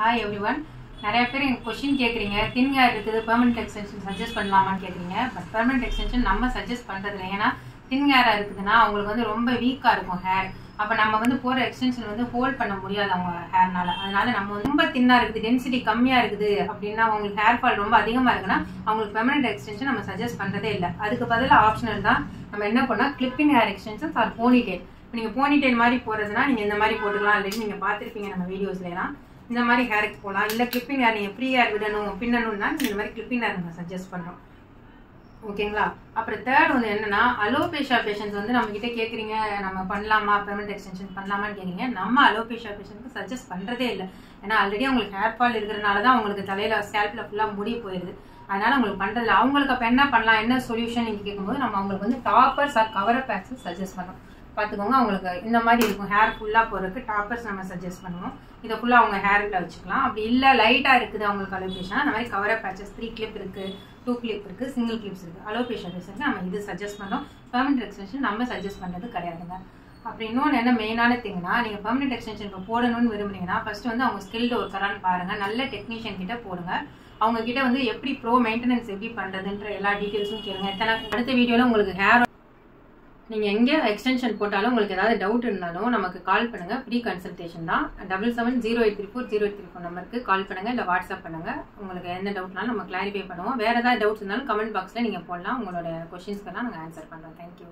Hi every one நிறைய பேர் எங்கள் கொஷின் கேட்குறீங்க தின் ஹேர் இருக்குது பெர்மனெண்ட் எக்ஸ்டென்ஷன் சஜஸ்ட் பண்ணலாமான்னு கேட்குறீங்க பட் பெர்மனெண்ட் எக்ஸ்டென்ஷன் நம்ம சஜஸ்ட் பண்ணுறதில்ல ஏன்னா தின் ஹேராக இருக்குதுன்னா அவங்களுக்கு வந்து ரொம்ப வீக்காக இருக்கும் ஹேர் அப்போ நம்ம வந்து போகிற எக்ஸ்டென்ஷன் வந்து ஹோல்ட் பண்ண முடியாது அவங்க ஹேர்னால அதனால நம்ம வந்து ரொம்ப தின்னாக இருக்குது டென்சிட்டி கம்மியாக இருக்குது அப்படின்னா அவங்களுக்கு ஹேர் ஃபால் ரொம்ப அதிகமாக இருக்குன்னா அவங்களுக்கு பெர்மனெண்ட் எக்ஸ்டென்ஷன் நம்ம சஜஸ்ட் பண்ணுறதே இல்லை. அதுக்கு பதிலாக ஆப்ஷனல் தான். நம்ம என்ன பண்ணால் clipping hair extensions or ponytail இப்போ நீங்கள் போனிடெயில் மாதிரி போகிறதுனா நீங்கள் இந்த மாதிரி போட்டுக்கலாம். ஆல்ரெடி நீங்கள் பார்த்துருப்பீங்க நம்ம வீடியோஸ்லாம் இந்த மாதிரி ஹேருக்கு போகலாம் இல்லை கிளிப்பிங் ஹேர் நீங்கள் ஃப்ரீ ஹேர் விடணும் பின்னணும்னா நீங்கள் இந்த மாதிரி கிளிப்பிங் ஹேர் நாங்கள் சஜஸ்ட் பண்ணுறோம் ஓகேங்களா அப்புறம் தேர்ட் வந்து என்னன்னா அலோபேஷா பேஷன்ஸ் வந்து நம்ம கிட்ட கேட்குறீங்க நம்ம பண்ணலாமா பெர்மனெண்ட் எக்ஸ்டென்ஷன் பண்ணலாமான்னு கேட்குறீங்க நம்ம அலோபேஷா பேஷனுக்கு சஜஸ்ட் பண்ணுறதே இல்லை. ஏன்னா ஆல்ரெடி அவங்களுக்கு ஹேர் ஃபால் இருக்கிறனால தான் அவங்களுக்கு தலையில் ஸ்கேல்பில் ஃபுல்லாக முடி போயிடுது அதனால அவங்களுக்கு பண்ணுறதில்ல அவங்களுக்கு அப்போ என்ன பண்ணலாம் என்ன சொல்யூஷன் நீங்கள் கேட்கும்போது நம்ம அவங்களுக்கு வந்து toppers or cover patches suggest பண்ணுறோம் பார்த்துக்கோங்க அவங்களுக்கு இந்த மாதிரி இருக்கும். ஹேர் ஃபுல்லாக போகிறதுக்கு டாப்பர்ஸ் நம்ம சஜஸ்ட் பண்ணுவோம். இதை ஃபுல்லாக அவங்க ஹேரில் வச்சுக்கலாம். அப்படி இல்லை லைட்டாக இருக்குது அவங்களுக்கு அலோபேஷன் அந்த மாதிரி கவர் பேச்சஸ் த்ரீ கிளிப் இருக்குது டூ கிளிப் இருக்குது சிங்கிள் கிளிப்ஸ் இருக்குது அலோபேஷன் பேஷனுக்கு நம்ம இது சஜஸ்ட் பண்ணோம். பெர்மனெண்ட் எக்ஸ்டென்ஷன் நம்ம சஜஸ்ட் பண்ணுறது கிடையாதுங்க. அப்படி இன்னொன்று என்ன மெயினான திங்னா நீங்கள் பெர்மனெண்ட் எக்ஸ்டென்ஷன் இப்போ போடணும்னு விரும்புறீங்கன்னா ஃபஸ்ட்டு வந்து அவங்க ஸ்கில்டு ஒர்க்கரான்னு பாருங்கள் நல்ல டெக்னீஷியன் கிட்ட போடுங்க. அவங்க கிட்ட வந்து எப்படி ப்ரோ மெயின்டெனன்ஸ் எப்படி பண்ணுறதுன்ற எல்லா டீட்டெயில்ஸும் கேளுங்க. எத்தனை அடுத்த வீடியோவில் உங்களுக்கு ஹேர் நீங்கள் எங்கே எக்ஸ்டென்ஷன் போட்டாலும் உங்களுக்கு ஏதாவது டவுட் இருந்தாலும் நமக்கு கால் பண்ணுங்கள் ஃப்ரீ கன்சல்டேஷன் தான். Double seven zero eight three four zero eight three four நம்பருக்கு கால் பண்ணுங்கள் இல்லை வாட்ஸ்அப் பண்ணுங்கள் உங்களுக்கு எந்த டவுட்னாலும் நம்ம கிளாரிஃபை பண்ணுவோம். வேறு ஏதாவது டவுட்ஸ் இருந்தாலும் கமெண்ட் பாக்ஸில் நீங்கள் போடலாம். உங்களோட கொஷின்ஸ்க்கெல்லாம் நாங்கள் ஆன்சர் பண்ணுறோம் தேங்க்யூ